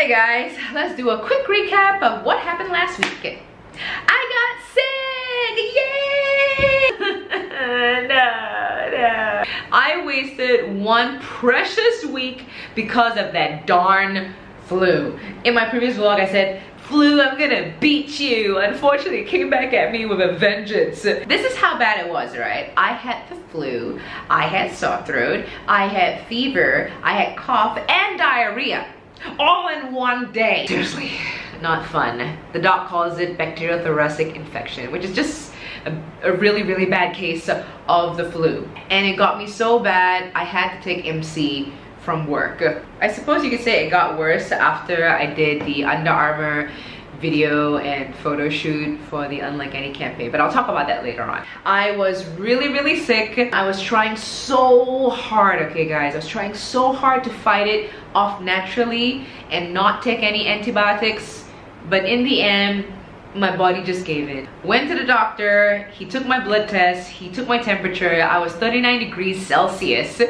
Hey guys, let's do a quick recap of what happened last week. I got sick! Yay! no, no. I wasted one precious week because of that darn flu. In my previous vlog, I said, flu, I'm gonna beat you. Unfortunately, it came back at me with a vengeance. This is how bad it was, right? I had the flu, I had sore throat, I had fever, I had cough and diarrhea all in one day. Seriously, not fun. The doc calls it bacterial thoracic infection, which is just a, a, really, really bad case of the flu. And it got me so bad, I had to take MC from work. I suppose you could say it got worse after I did the Under Armour video and photo shoot for the Unlike Any campaign, but I'll talk about that later on. I was really, really sick. I was trying so hard, okay guys, I was trying so hard to fight it off naturally and not take any antibiotics, but in the end, my body just gave in. Went to the doctor, he took my blood test, he took my temperature, I was 39 degrees Celsius,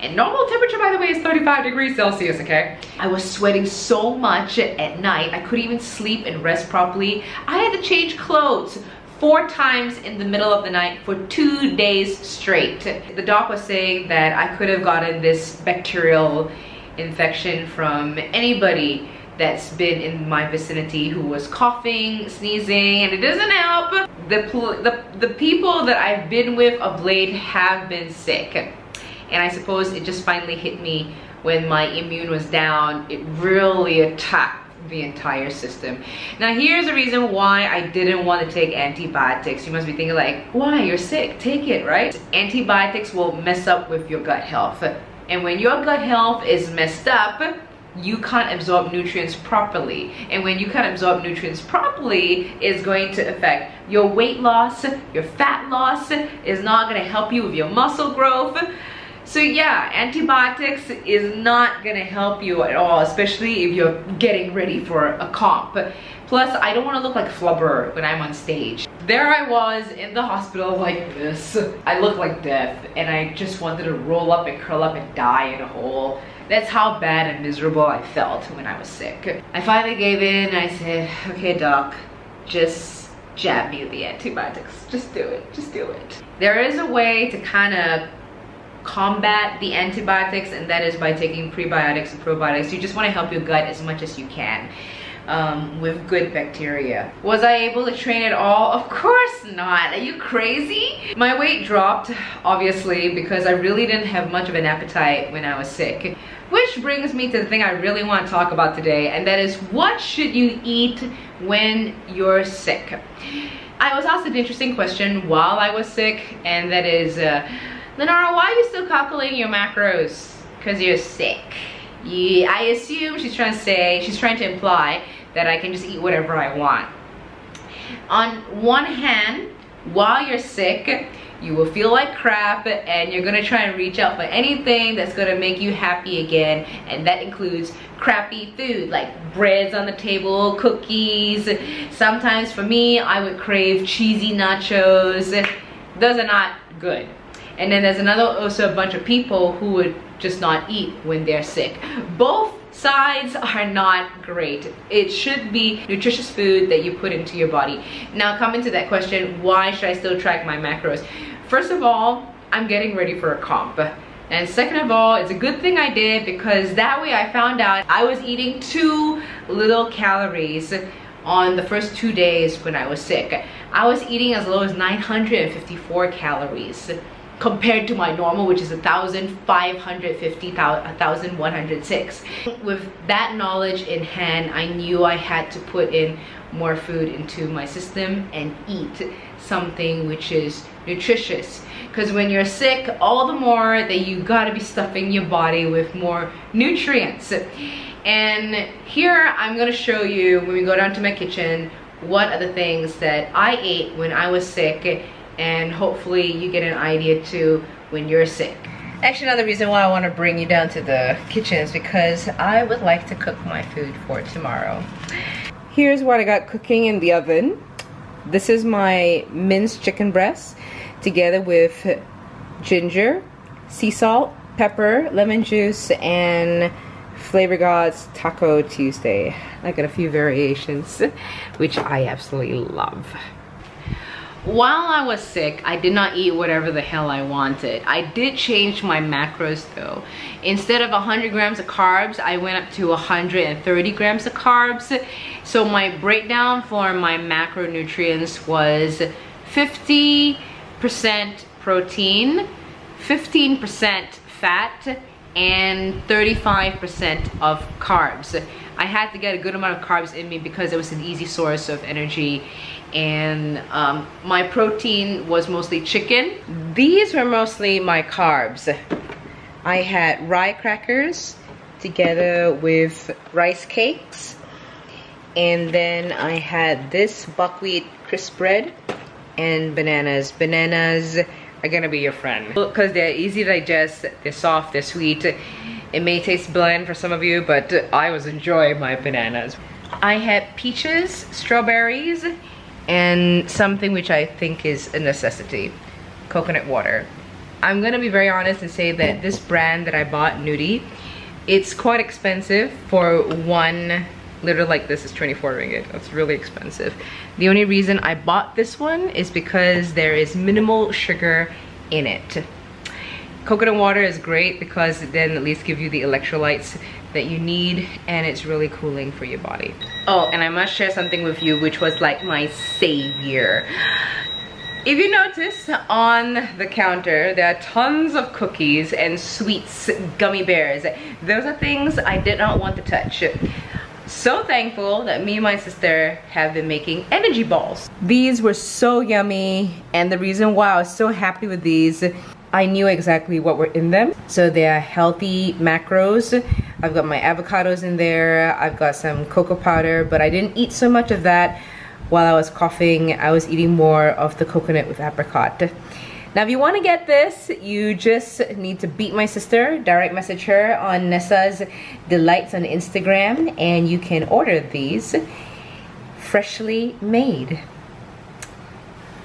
and normal temperature by the way is 35 degrees Celsius, okay? I was sweating so much at night, I couldn't even sleep and rest properly. I had to change clothes four times in the middle of the night for two days straight. The doc was saying that I could have gotten this bacterial infection from anybody that's been in my vicinity who was coughing, sneezing, and it doesn't help. The, the, the people that I've been with of late have been sick. And I suppose it just finally hit me when my immune was down. It really attacked the entire system. Now here's the reason why I didn't want to take antibiotics. You must be thinking like, why? You're sick, take it, right? Antibiotics will mess up with your gut health. And when your gut health is messed up, you can't absorb nutrients properly. And when you can't absorb nutrients properly, it's going to affect your weight loss, your fat loss, is not gonna help you with your muscle growth. So yeah, antibiotics is not gonna help you at all, especially if you're getting ready for a comp. Plus, I don't wanna look like flubber when I'm on stage. There I was in the hospital like this. I look like death and I just wanted to roll up and curl up and die in a hole. That's how bad and miserable I felt when I was sick. I finally gave in I said, okay doc, just jab me the antibiotics. Just do it, just do it. There is a way to kind of combat the antibiotics and that is by taking prebiotics and probiotics. You just want to help your gut as much as you can um, with good bacteria. Was I able to train at all? Of course not. Are you crazy? My weight dropped, obviously, because I really didn't have much of an appetite when I was sick. Which brings me to the thing I really want to talk about today, and that is what should you eat when you're sick? I was asked an interesting question while I was sick, and that is, uh, Linora, why are you still calculating your macros? Because you're sick. I assume she's trying to say, she's trying to imply that I can just eat whatever I want. On one hand, while you're sick, you will feel like crap and you're gonna try and reach out for anything that's gonna make you happy again and that includes crappy food like breads on the table, cookies. Sometimes for me, I would crave cheesy nachos. Those are not good. And then there's another also a bunch of people who would just not eat when they're sick. Both sides are not great. It should be nutritious food that you put into your body. Now coming to that question, why should I still track my macros? First of all, I'm getting ready for a comp. And second of all, it's a good thing I did because that way I found out I was eating too little calories on the first two days when I was sick. I was eating as low as 954 calories compared to my normal which is 1550 1106 with that knowledge in hand i knew i had to put in more food into my system and eat something which is nutritious. Because when you're sick all the more that you got to be stuffing your body with more nutrients. And here i'm going to show you when we go down to my kitchen what are the things that i ate when i was sick and hopefully you get an idea too when you're sick. Actually, another reason why I want to bring you down to the kitchen is because I would like to cook my food for tomorrow. Here's what I got cooking in the oven. This is my minced chicken breast together with ginger, sea salt, pepper, lemon juice, and Flavor Gods Taco Tuesday. I got a few variations, which I absolutely love. While I was sick, I did not eat whatever the hell I wanted. I did change my macros though. Instead of 100 grams of carbs, I went up to 130 grams of carbs. So my breakdown for my macronutrients was 50% protein, 15% fat, and 35% of carbs. I had to get a good amount of carbs in me because it was an easy source of energy and um, my protein was mostly chicken. These were mostly my carbs. I had rye crackers together with rice cakes and then I had this buckwheat crisp bread and bananas. Bananas are gonna be your friend because they're easy to digest, they're soft, they're sweet. It may taste bland for some of you, but I was enjoying my bananas. I had peaches, strawberries, and something which I think is a necessity, coconut water. I'm gonna be very honest and say that this brand that I bought, Nudie, it's quite expensive for one liter like this is 24 ringgit. That's really expensive. The only reason I bought this one is because there is minimal sugar in it. Coconut water is great because it then at least give you the electrolytes that you need and it's really cooling for your body. Oh, and I must share something with you which was like my savior. If you notice on the counter, there are tons of cookies and sweets, gummy bears. Those are things I did not want to touch. So thankful that me and my sister have been making energy balls. These were so yummy and the reason why I was so happy with these I knew exactly what were in them. So they are healthy macros. I've got my avocados in there. I've got some cocoa powder, but I didn't eat so much of that while I was coughing. I was eating more of the coconut with apricot. Now, if you want to get this, you just need to beat my sister, direct message her on Nessa's Delights on Instagram, and you can order these freshly made.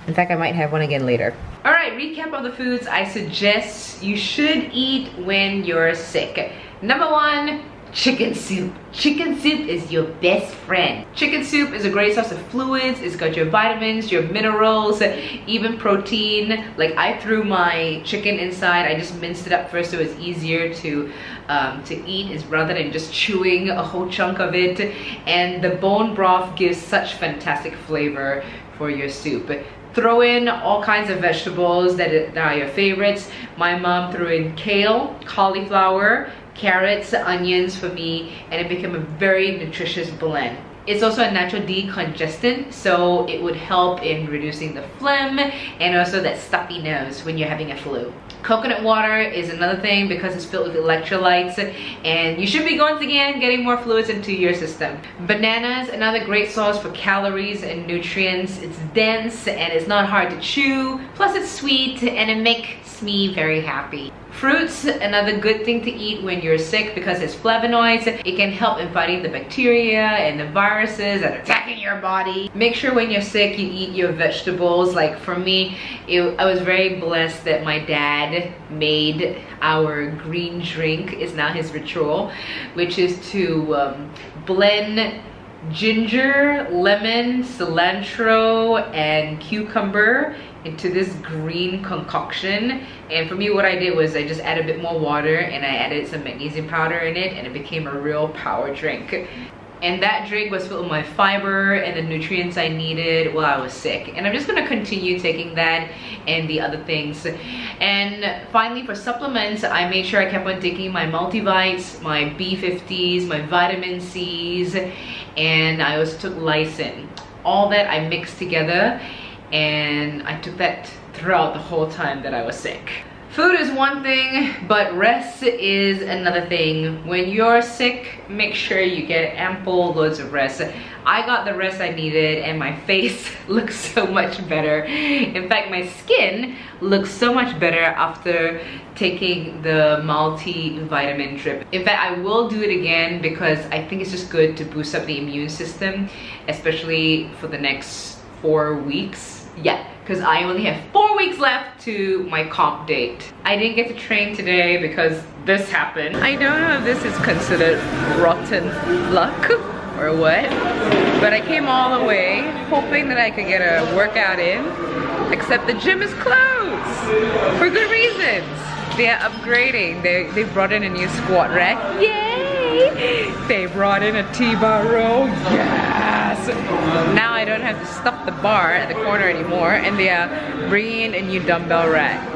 In fact, I might have one again later. All right, recap of the foods I suggest you should eat when you're sick. Number one, chicken soup. Chicken soup is your best friend. Chicken soup is a great source of fluids. It's got your vitamins, your minerals, even protein. Like I threw my chicken inside. I just minced it up first so it's easier to um, to eat is rather than just chewing a whole chunk of it. And the bone broth gives such fantastic flavor for your soup throw in all kinds of vegetables that are your favorites. My mom threw in kale, cauliflower, carrots, onions for me, and it became a very nutritious blend. It's also a natural decongestant, so it would help in reducing the phlegm and also that stuffy nose when you're having a flu. Coconut water is another thing because it's filled with electrolytes and you should be once again getting more fluids into your system. Bananas, another great source for calories and nutrients. It's dense and it's not hard to chew, plus it's sweet and it makes me very happy. Fruits, another good thing to eat when you're sick because it's flavonoids. It can help in fighting the bacteria and the viruses that are attacking your body. Make sure when you're sick you eat your vegetables. Like for me, it, I was very blessed that my dad made our green drink. It's now his ritual, which is to um, blend ginger, lemon, cilantro, and cucumber into this green concoction. And for me what I did was I just added a bit more water and I added some magnesium powder in it and it became a real power drink. And that drink was filled with my fiber and the nutrients I needed while I was sick. And I'm just gonna continue taking that and the other things. And finally for supplements I made sure I kept on taking my multivites my B50s my vitamin C's and I also took lysine all that I mixed together and I took that throughout the whole time that I was sick. Food is one thing, but rest is another thing. When you're sick, make sure you get ample loads of rest. I got the rest I needed and my face looks so much better. In fact, my skin looks so much better after taking the multivitamin drip. In fact, I will do it again because I think it's just good to boost up the immune system, especially for the next four weeks yet because I only have four weeks left to my comp date. I didn't get to train today because this happened. I don't know if this is considered rotten luck or what, but I came all the way hoping that I could get a workout in, except the gym is closed for good reasons. They are upgrading. They, they brought in a new squat rack. Yay! They brought in a T-bar row. Yes! Now I don't have to stuff the bar at the corner anymore and they are bringing in a new dumbbell rack.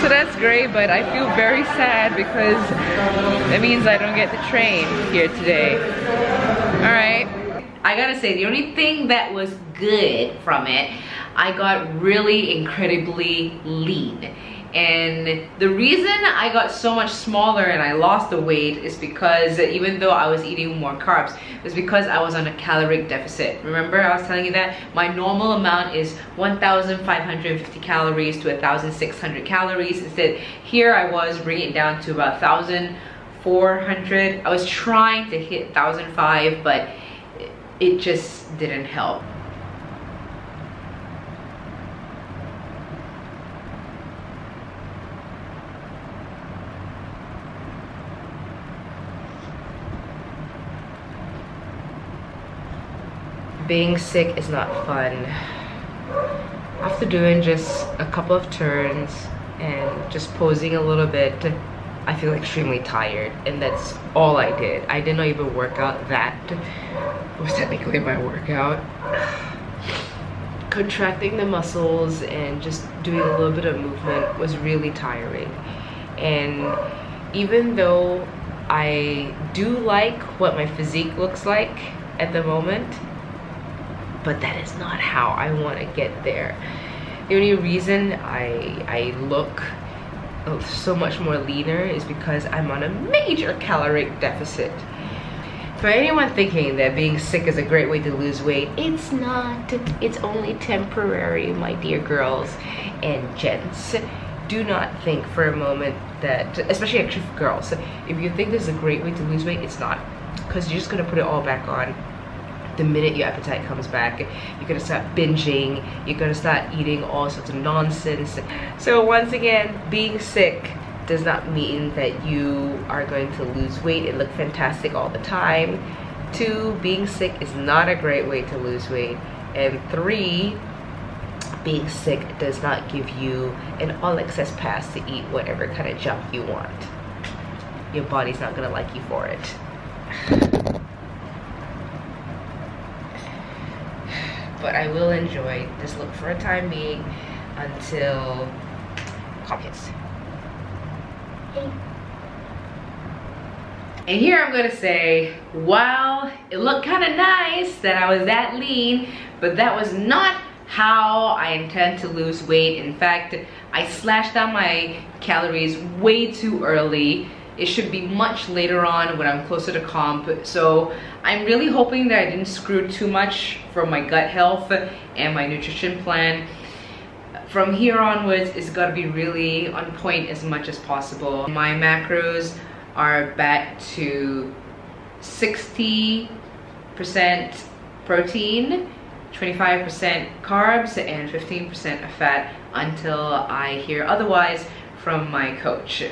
So that's great, but I feel very sad because it means I don't get to train here today. Alright. I gotta say, the only thing that was good from it, I got really incredibly lean and the reason I got so much smaller and I lost the weight is because even though I was eating more carbs, it was because I was on a caloric deficit. Remember I was telling you that? My normal amount is 1,550 calories to 1,600 calories. Instead, here I was bringing it down to about 1,400. I was trying to hit 1,005, but it just didn't help. Being sick is not fun. After doing just a couple of turns and just posing a little bit, I feel extremely tired and that's all I did. I did not even work out that was technically my workout. Contracting the muscles and just doing a little bit of movement was really tiring. And even though I do like what my physique looks like at the moment, but that is not how I want to get there. The only reason I, I look uh, so much more leaner is because I'm on a major caloric deficit. For anyone thinking that being sick is a great way to lose weight, it's not. It's only temporary, my dear girls and gents. Do not think for a moment that, especially actually for girls, if you think this is a great way to lose weight, it's not. Because you're just gonna put it all back on the minute your appetite comes back you're gonna start binging you're gonna start eating all sorts of nonsense. So once again being sick does not mean that you are going to lose weight and look fantastic all the time. Two being sick is not a great way to lose weight. And three being sick does not give you an all access pass to eat whatever kind of junk you want. Your body's not gonna like you for it but I will enjoy this look for a time being until Comcast. And here I'm gonna say, wow, it looked kind of nice that I was that lean, but that was not how I intend to lose weight. In fact, I slashed down my calories way too early it should be much later on when I'm closer to comp. So I'm really hoping that I didn't screw too much for my gut health and my nutrition plan. From here onwards, it's gotta be really on point as much as possible. My macros are back to 60% protein, 25% carbs, and 15% of fat until I hear otherwise from my coach.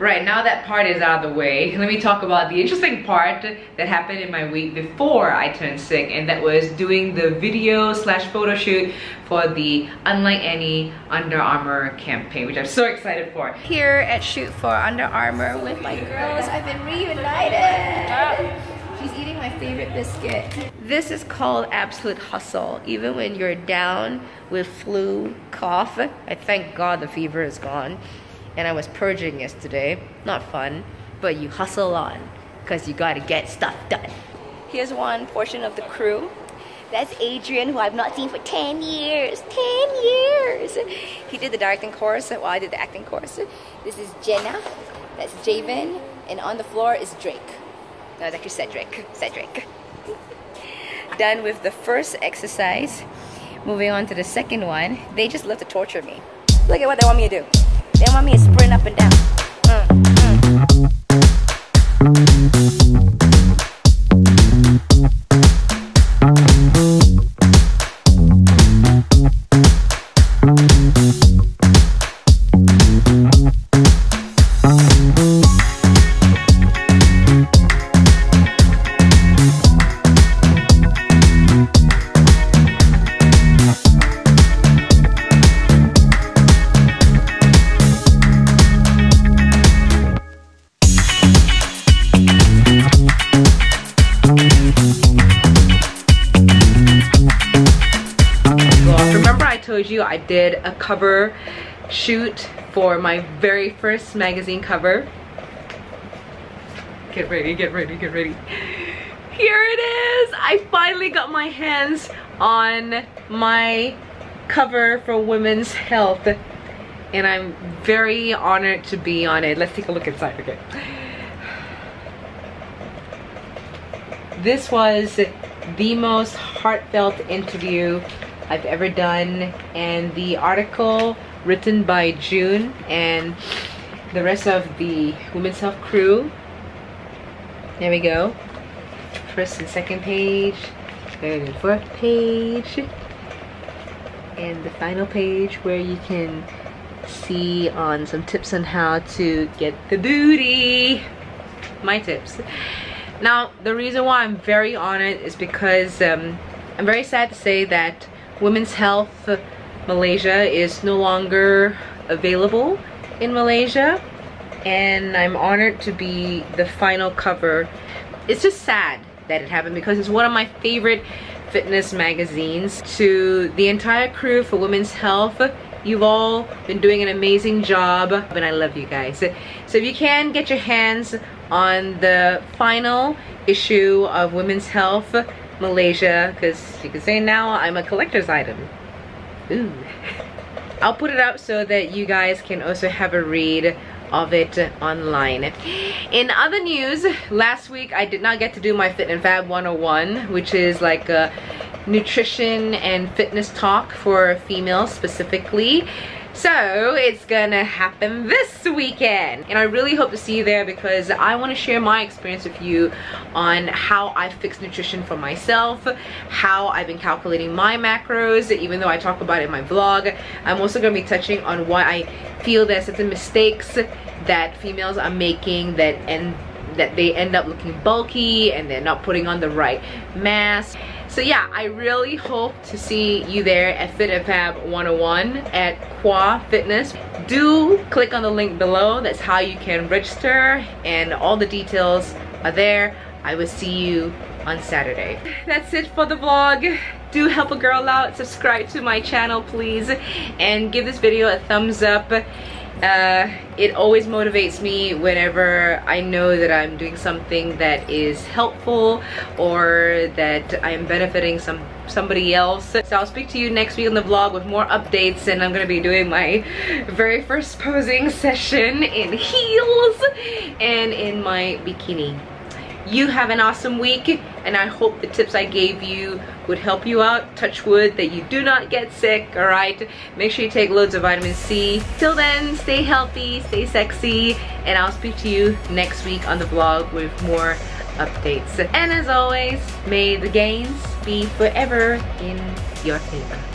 Right, now that part is out of the way, let me talk about the interesting part that happened in my week before I turned sick and that was doing the video slash photo shoot for the Unlike Any Under Armour campaign, which I'm so excited for. Here at Shoot for Under Armour with my girls, I've been reunited. She's eating my favorite biscuit. This is called absolute hustle. Even when you're down with flu, cough, I thank God the fever is gone and I was purging yesterday. Not fun, but you hustle on because you gotta get stuff done. Here's one portion of the crew. That's Adrian, who I've not seen for 10 years. 10 years! He did the directing course while I did the acting course. This is Jenna, that's Javen, and on the floor is Drake. No, it's actually Cedric. Cedric. Done with the first exercise. Moving on to the second one. They just love to torture me. Look at what they want me to do. They want me to sprint up and down. Mm, did a cover shoot for my very first magazine cover. Get ready, get ready, get ready. Here it is! I finally got my hands on my cover for Women's Health and I'm very honored to be on it. Let's take a look inside, okay? This was the most heartfelt interview I've ever done and the article written by June and the rest of the Women's Health crew. There we go. First and second page, third and fourth page, and the final page where you can see on some tips on how to get the booty. My tips. Now, the reason why I'm very honored is because um, I'm very sad to say that Women's Health Malaysia is no longer available in Malaysia and I'm honored to be the final cover. It's just sad that it happened because it's one of my favorite fitness magazines. To the entire crew for Women's Health, you've all been doing an amazing job and I love you guys. So if you can get your hands on the final issue of Women's Health Malaysia because you can say now I'm a collector's item. Ooh. I'll put it up so that you guys can also have a read of it online. In other news, last week I did not get to do my Fit and Fab 101, which is like a nutrition and fitness talk for females specifically. So it's gonna happen this weekend. And I really hope to see you there because I wanna share my experience with you on how I fix nutrition for myself, how I've been calculating my macros, even though I talk about it in my vlog. I'm also gonna be touching on why I feel there's certain mistakes that females are making that and that they end up looking bulky and they're not putting on the right mass. So yeah, I really hope to see you there at Fit and Fab 101 at KOA Fitness. Do click on the link below. That's how you can register and all the details are there. I will see you on Saturday. That's it for the vlog. Do help a girl out. Subscribe to my channel, please. And give this video a thumbs up uh, it always motivates me whenever I know that I'm doing something that is helpful or that I'm benefiting some somebody else. So I'll speak to you next week on the vlog with more updates and I'm gonna be doing my very first posing session in heels and in my bikini you have an awesome week and I hope the tips I gave you would help you out. Touch wood that you do not get sick, all right? Make sure you take loads of vitamin C. Till then, stay healthy, stay sexy, and I'll speak to you next week on the vlog with more updates. And as always, may the gains be forever in your favor.